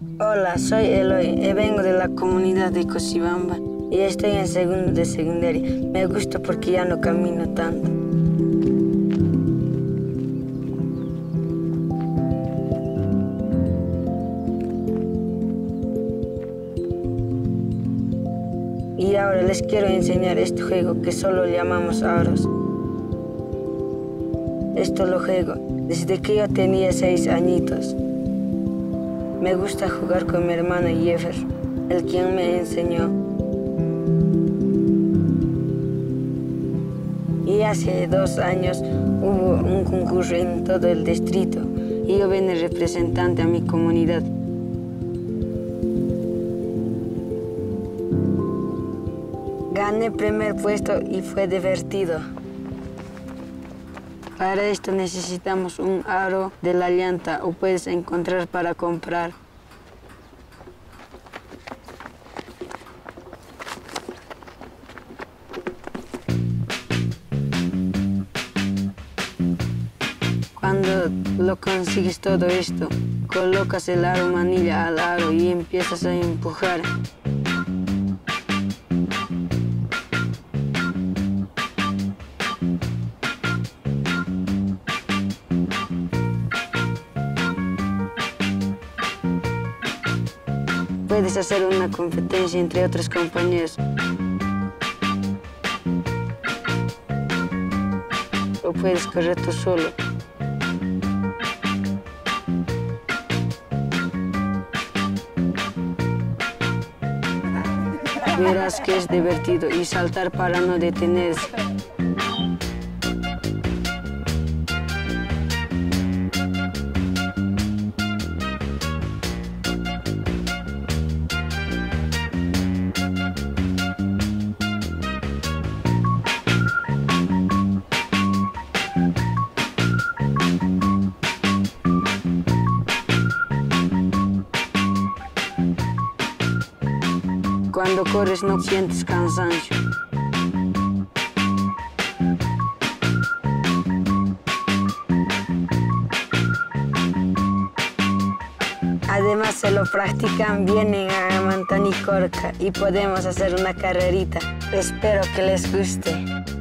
Hola, soy Eloy y vengo de la comunidad de Cosibamba y estoy en segundo de secundaria. Me gusta porque ya no camino tanto. Y ahora les quiero enseñar este juego que solo llamamos aros. Esto lo juego desde que yo tenía seis añitos. Me gusta jugar con mi hermano Jeffer, el quien me enseñó. Y hace dos años hubo un concurso en todo el distrito y yo vine representante a mi comunidad. Gané primer puesto y fue divertido. Para esto necesitamos un aro de la llanta o puedes encontrar para comprar. Cuando lo consigues todo esto, colocas el aro manilla al aro y empiezas a empujar. Puedes hacer una competencia entre otros compañeros. O puedes correr tú solo. Verás que es divertido y saltar para no detenerse. Cuando corres no sientes cansancio. Además se lo practican bien en Agamantán y Corca y podemos hacer una carrerita. Espero que les guste.